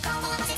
かもしれない